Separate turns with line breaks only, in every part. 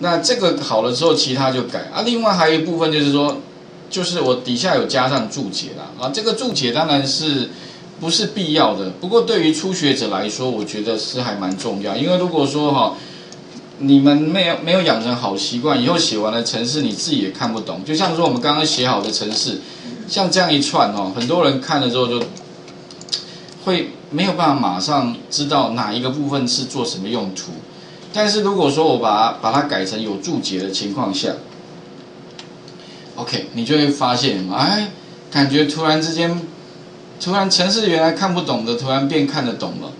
那这个好了之后，其他就改啊。另外还有一部分就是说，就是我底下有加上注解啦啊。这个注解当然是不是必要的，不过对于初学者来说，我觉得是还蛮重要。因为如果说哈，你们没有没有养成好习惯，以后写完了程式你自己也看不懂。就像说我们刚刚写好的程式，像这样一串哦，很多人看了之后就会没有办法马上知道哪一个部分是做什么用途。但是如果说我把把它改成有注解的情况下，OK，你就会发现，哎，感觉突然之间，突然城市原来看不懂的，突然变看得懂了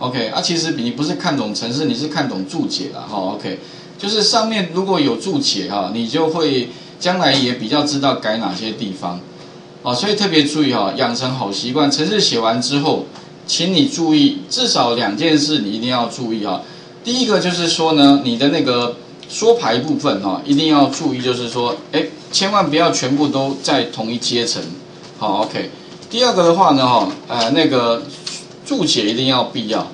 ，OK，啊，其实你不是看懂城市，你是看懂注解了，哈，OK，就是上面如果有注解哈，你就会将来也比较知道改哪些地方，哦，所以特别注意哈，养成好习惯，城市写完之后，请你注意至少两件事，你一定要注意哈。第一个就是说呢，你的那个缩排部分哈，一定要注意，就是说，哎，千万不要全部都在同一阶层，好，OK。第二个的话呢，哈，呃，那个注解一定要必要，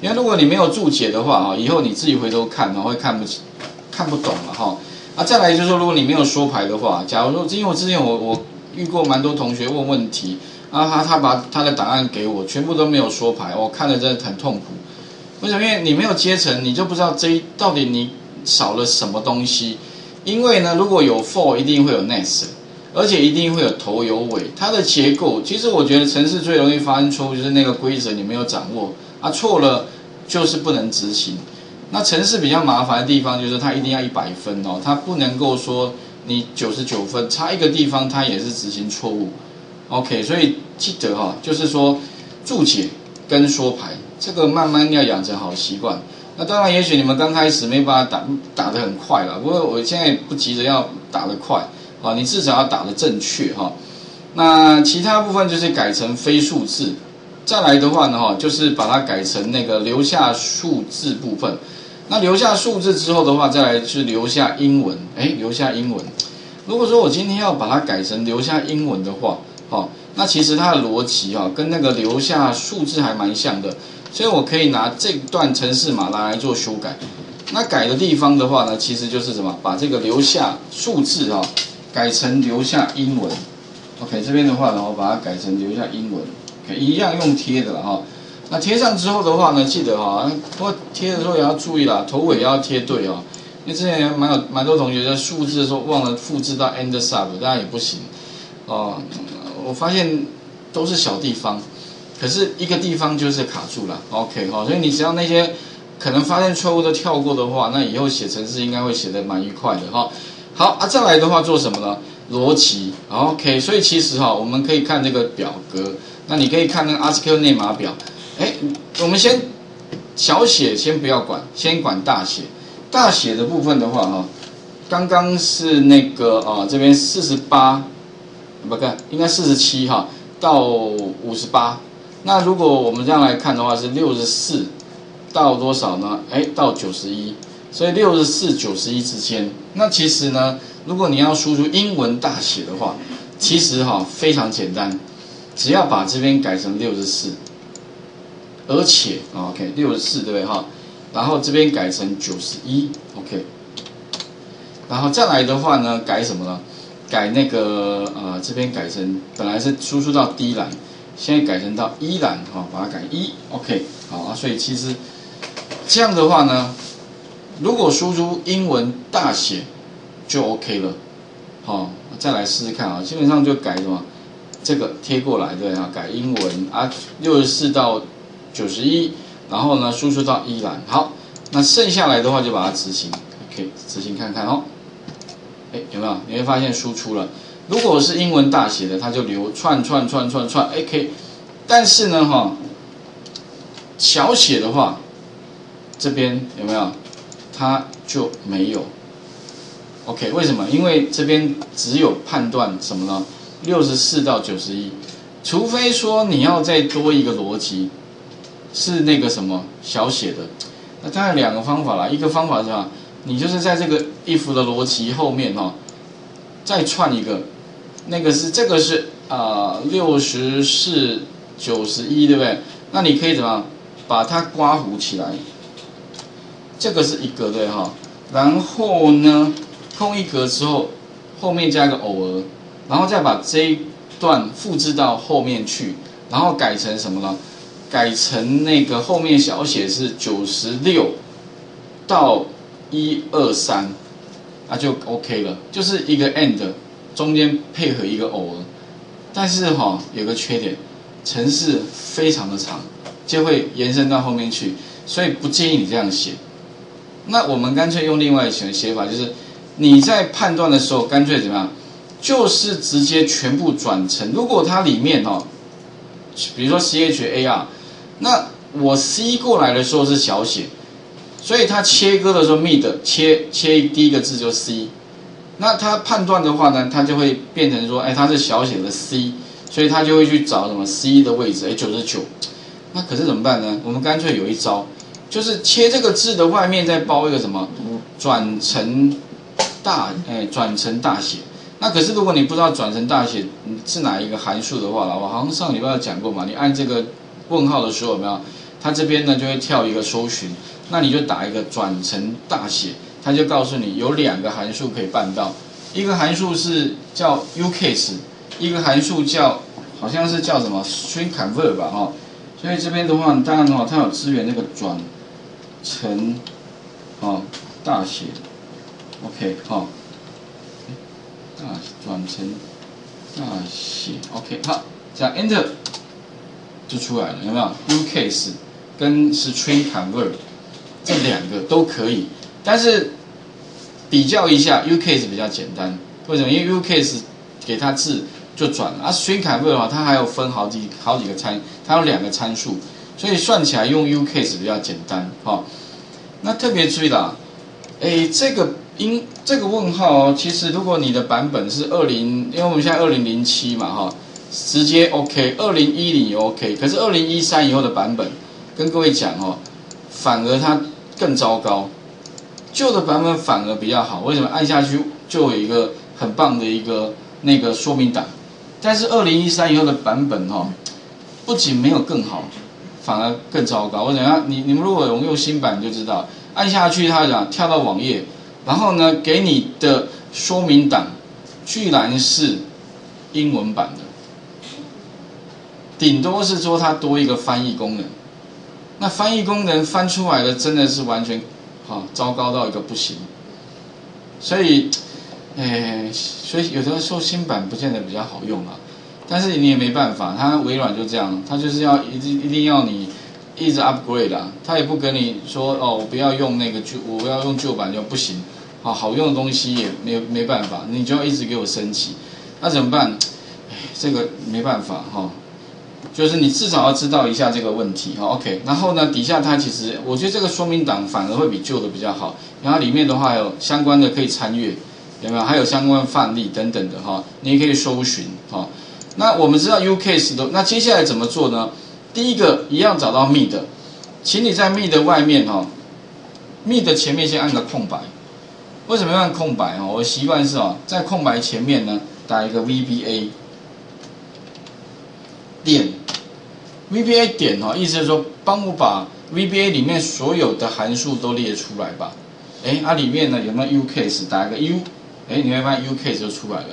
因为如果你没有注解的话，哈，以后你自己回头看，哈，会看不起，看不懂了，哈。啊，再来就是说，如果你没有缩排的话，假如说，因为我之前我我遇过蛮多同学问问题，啊，他他把他的答案给我，全部都没有缩排，我看了真的很痛苦。为什么？因为你没有阶层，你就不知道这一到底你少了什么东西。因为呢，如果有 for，一定会有 next，而且一定会有头有尾。它的结构，其实我觉得城市最容易发生错误就是那个规则你没有掌握啊，错了就是不能执行。那城市比较麻烦的地方就是它一定要一百分哦，它不能够说你九十九分差一个地方它也是执行错误。OK，所以记得哈，就是说注解跟说牌。这个慢慢要养成好习惯。那当然，也许你们刚开始没办法打打得很快了。不过我现在不急着要打得快，啊，你至少要打得正确哈。那其他部分就是改成非数字。再来的话呢，哈，就是把它改成那个留下数字部分。那留下数字之后的话，再来是留下英文。哎，留下英文。如果说我今天要把它改成留下英文的话，好，那其实它的逻辑啊，跟那个留下数字还蛮像的。所以我可以拿这段程式码拿来做修改。那改的地方的话呢，其实就是什么？把这个留下数字哈，改成留下英文。OK，这边的话呢，我把它改成留下英文。OK，一样用贴的了哈。那贴上之后的话呢，记得哈，不过贴的时候也要注意啦，头尾要贴对哦。因为之前蛮有蛮多同学在数字的时候忘了复制到 end sub，当然也不行哦。我发现都是小地方。可是一个地方就是卡住了，OK 哈，所以你只要那些可能发现错误都跳过的话，那以后写程式应该会写得蛮愉快的哈。好啊，再来的话做什么呢？逻辑，OK。所以其实哈，我们可以看这个表格，那你可以看那个 ASCII 内码表。哎，我们先小写先不要管，先管大写。大写的部分的话哈，刚刚是那个啊这边四十八，不看应该四十七哈到五十八。那如果我们这样来看的话，是六十四到多少呢？哎，到九十一，所以六十四九十一之间。那其实呢，如果你要输出英文大写的话，其实哈非常简单，只要把这边改成六十四，而且 OK 六十四对不对哈？然后这边改成九十一 OK，然后再来的话呢，改什么呢？改那个呃这边改成本来是输出到 D 栏。现在改成到一栏哈，把它改一，OK，好啊。所以其实这样的话呢，如果输出英文大写就 OK 了，好，再来试试看啊。基本上就改什么，这个贴过来对啊，改英文啊，六十四到九十一，然后呢输出到一栏，好，那剩下来的话就把它执行，OK，执行看看哦。哎，有没有？你会发现输出了。如果是英文大写的，它就留串串串串串，OK。但是呢，哈，小写的话，这边有没有？它就没有。OK，为什么？因为这边只有判断什么呢？六十四到九十一，除非说你要再多一个逻辑，是那个什么小写的。那当然两个方法啦，一个方法是吧？你就是在这个 if 的逻辑后面哈，再串一个。那个是这个是啊六十四九十一对不对？那你可以怎么把它刮弧起来？这个是一格对哈，然后呢，空一格之后，后面加个偶尔，然后再把这一段复制到后面去，然后改成什么呢？改成那个后面小写是九十六到一二三，那就 OK 了，就是一个 end 中间配合一个偶尔，但是哈有个缺点，程式非常的长，就会延伸到后面去，所以不建议你这样写。那我们干脆用另外一种写法，就是你在判断的时候，干脆怎么样？就是直接全部转成，如果它里面哦，比如说 C H A R，那我 C 过来的时候是小写，所以它切割的时候 mid 切切第一个字就 C，那它判断的话呢，它就会变成说，哎，它是小写的 C，所以它就会去找什么 C 的位置，哎，九十九，那可是怎么办呢？我们干脆有一招。就是切这个字的外面再包一个什么，转成大哎转成大写。那可是如果你不知道转成大写是哪一个函数的话，我好像上礼拜有讲过嘛。你按这个问号的时候有没有？它这边呢就会跳一个搜寻，那你就打一个转成大写，它就告诉你有两个函数可以办到。一个函数是叫 ucase，一个函数叫好像是叫什么 stringconvert 吧哈。所以这边的话，当然哈，它有支援那个转。成，哦，大写，OK，好，大转成大写，OK，好，加 Enter 就出来了，有没有？ucase 跟 stringconvert 这两个都可以，但是比较一下，ucase 比较简单，为什么？因为 ucase 给它字就转了，啊，stringconvert 的话，它还有分好几好几个参，它有两个参数。所以算起来用 ucase 比较简单，哈。那特别注意啦，哎，这个因这个问号哦，其实如果你的版本是二零，因为我们现在二零零七嘛，哈，直接 OK，二零一零也 OK，可是二零一三以后的版本，跟各位讲哦，反而它更糟糕，旧的版本反而比较好，为什么？按下去就有一个很棒的一个那个说明档，但是二零一三以后的版本哈，不仅没有更好。反而更糟糕。我想要你，你们如果有用新版，就知道按下去，它讲跳到网页，然后呢，给你的说明档居然是英文版的，顶多是说它多一个翻译功能。那翻译功能翻出来的真的是完全好糟糕到一个不行。所以，哎，所以有的时候新版不见得比较好用啊。但是你也没办法，它微软就这样，它就是要一一定要你一直 upgrade 啊，它也不跟你说哦，我不要用那个旧，我要用旧版就不行，好好用的东西也没没办法，你就要一直给我升级，那怎么办？哎，这个没办法哈，就是你至少要知道一下这个问题哈，OK，然后呢，底下它其实我觉得这个说明档反而会比旧的比较好，然后里面的话有相关的可以参阅，有没有？还有相关范例等等的哈，你也可以搜寻哈。那我们知道 ucase 的，那接下来怎么做呢？第一个一样找到 mid，请你在 mid 外面哈，mid 前面先按个空白。为什么要按空白哈？我习惯是哦，在空白前面呢打一个 VBA 点，VBA 点哈，意思是说帮我把 VBA 里面所有的函数都列出来吧。哎，它里面呢有没有 ucase？打一个 U，哎，你会发现 ucase 就出来了。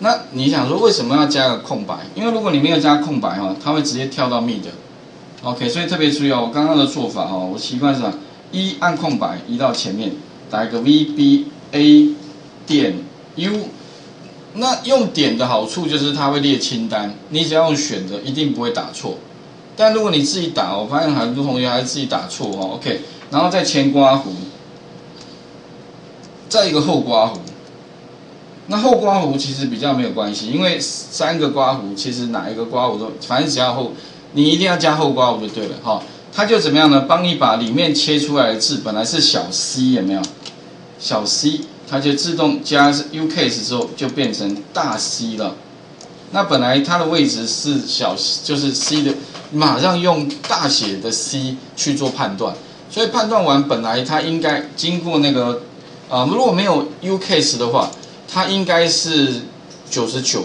那你想说为什么要加个空白？因为如果你没有加空白哈，它会直接跳到 mid。OK，所以特别注意哦，我刚刚的做法哦，我习惯是一按空白移到前面，打一个 VBA 点 U。那用点的好处就是它会列清单，你只要用选择，一定不会打错。但如果你自己打，我发现很多同学还是自己打错哦。OK，然后再前刮弧，再一个后刮弧。那后刮弧其实比较没有关系，因为三个刮弧其实哪一个刮弧都，反正只要后，你一定要加后刮弧就对了哈。它就怎么样呢？帮你把里面切出来的字本来是小 c 有没有？小 c，它就自动加 ucase 之后就变成大 C 了。那本来它的位置是小，就是 C 的，马上用大写的 C 去做判断。所以判断完本来它应该经过那个，啊，如果没有 ucase 的话。它应该是九十九，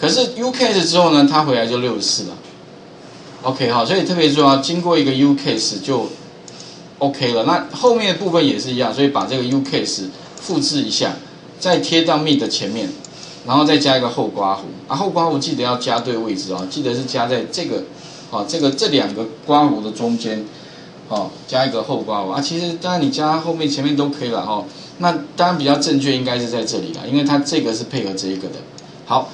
可是 ucase 之后呢，它回来就六十四了。OK 好，所以特别重要，经过一个 ucase 就 OK 了。那后面的部分也是一样，所以把这个 UCase 复制一下，再贴到 Meet 前面，然后再加一个后刮弧啊，后刮弧记得要加对位置哦，记得是加在这个，啊，这个这两个刮弧的中间，哦，加一个后刮弧啊。其实当然你加后面前面都可以了哈。那当然比较正确应该是在这里了，因为它这个是配合这一个的。好，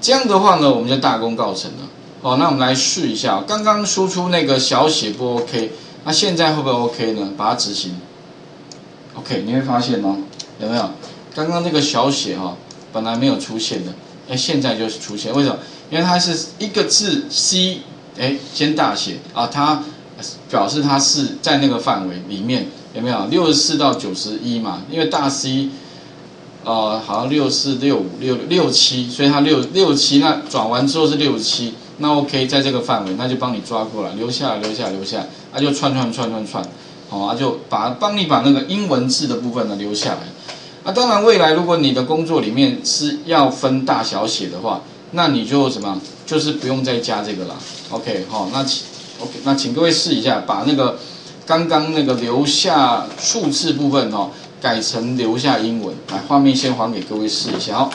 这样的话呢，我们就大功告成了。哦，那我们来试一下，刚刚输出那个小写不 OK，那现在会不会 OK 呢？把它执行，OK，你会发现哦，有没有？刚刚那个小写哈，本来没有出现的，哎，现在就是出现，为什么？因为它是一个字 C，哎，先大写啊，它表示它是在那个范围里面，有没有？六十四到九十一嘛，因为大 C。呃，好像六四六五六六七，所以它六六七，那转完之后是六七，那 OK，在这个范围，那就帮你抓过来，留下来，留下来，留下来，那就串串串串串，好啊，就把帮你把那个英文字的部分呢留下来。那当然，未来如果你的工作里面是要分大小写的话，那你就什么，就是不用再加这个了。OK，好，那请 OK，那请各位试一下，把那个刚刚那个留下数字部分哦。改成留下英文，来画面先还给各位试一下哦。